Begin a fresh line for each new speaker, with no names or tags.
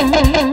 Hmm?